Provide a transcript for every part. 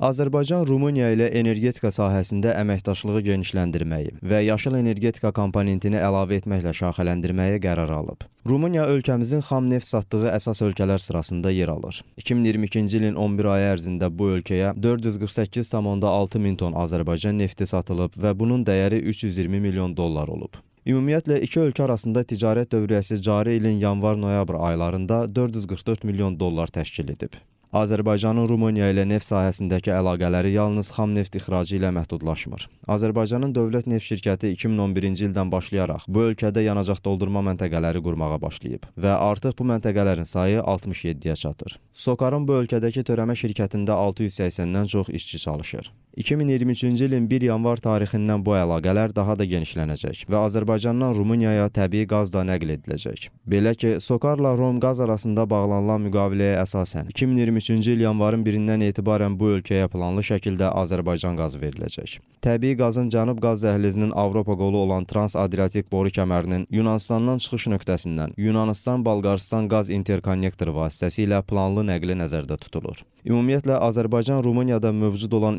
Azərbaycan Rumıniya ilə energetika sahəsində əməkdaşlığı genişləndirməyi və yaşıl energetika komponentini əlavə etməklə şaxələndirməyə qərar alıb. Rumıniya ölkəmizin xam neft satdığı əsas ölkələr sırasında yer alır. 2022-ci ilin 11 ayı ərzində bu ölkəyə 448,6 min ton Azərbaycan nefti satılıb və bunun dəyəri 320 milyon dollar olub. Ümumiyyətlə iki ölkə arasında ticarət dövriyyəsi cari ilin yanvar-noyabr aylarında 444 milyon dollar təşkil edib. Azərbaycanın Rumıniya ilə neft sahəsindəki əlaqələri yalnız xam neft ixracı ilə məhdudlaşmır. Azərbaycanın Dövlət Neft Şirkəti 2011-ci ildən başlayaraq bu ölkədə yanacaq doldurma məntəqələri qurmağa başlayıb və artıq bu məntəqələrin sayı 67-yə çatır. Sokarın bu ölkədəki törəmə şirkətində 680-dən çox işçi çalışır. 2023-cü ilin 1 yanvar tarixindən bu əlaqələr daha da genişlənəcək və Azərbaycandan Rumuniyaya təbii qaz da nəql ediləcək. Belə ki, Sokarla Romqaz arasında bağlanılan müqaviləyə əsasən 2023-cü il yanvarın 1-dən etibarən bu ölkəyə planlı şəkildə Azərbaycan qazı veriləcək. Təbii qazın Cənub qaz dəhlizinin Avropa qolu olan Trans-Adriatik boru kəmərinin Yunanıstandan çıxış nöqtəsindən Yunanistan-Balqaristan qaz interkonnektoru vasitəsilə planlı nəqli nəzərdə tutulur. Ümumiyyətlə Azərbaycan Rumuniyada mövcud olan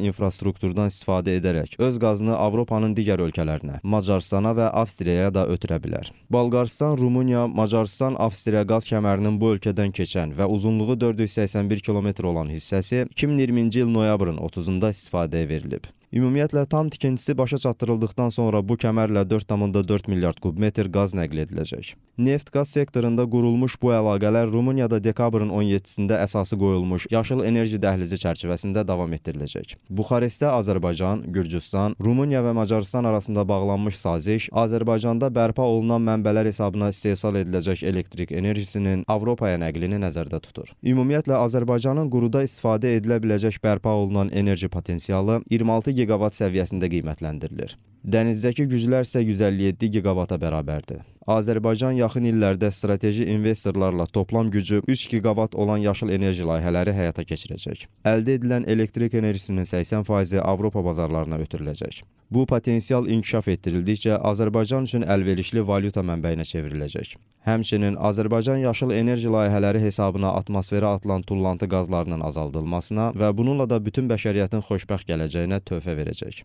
infrastrukturdan istifadə edərək öz qazını Avropanın digər ölkələrinə, Macarstana və Avstriyaya da ötürə bilər. Balqaristan, Rumıniya, Macarıstan, Avstriya qaz kəmərinin bu ölkədən keçən və uzunluğu 481 kilometr olan hissəsi 2020-ci il noyabrın 30-da istifadəyə verilib. Ümumiyyətlə tam tikintisi başa çatdırıldıqdan sonra bu kəmərlə 4,4 milyard kubmetr qaz nəql ediləcək. Neft-qaz sektorunda qurulmuş bu əlaqələr Rumuniyada dekabrın 17-sində əsası qoyulmuş yaşıl enerji dəhlizi çərçivəsində davam etdiriləcək. Buxarestdə Azərbaycan, Gürcüstan, Rumıniya və Macarıstan arasında bağlanmış saziş Azərbaycanda bərpa olunan mənbələr hesabına istehsal ediləcək elektrik enerjisinin Avropaya nəqlini nəzərdə tutur. Ümumiyyətlə Azərbaycanın quruda istifadə edilə biləcək bərpa olunan enerji potensialı 26 giqavat səviyyəsində qiymətləndirilir. Dənizdəki güclər isə 157 giqavata bərabərdir. Azərbaycan yaxın illərdə strateji investorlarla toplam gücü 3 giqavat olan yaşıl enerji layihələri həyata keçirəcək. Əldə edilən elektrik enerjisinin 80%-i Avropa bazarlarına ötürüləcək. Bu potensial inkişaf etdirildikcə Azərbaycan üçün əlverişli valyuta mənbəyinə çevriləcək. Həmçinin Azərbaycan yaşıl enerji layihələri hesabına atmosferə atılan tullantı qazlarının azaldılmasına və bununla da bütün bəşəriyyətin xoşbəxt gələcəyinə töhfə verəcək.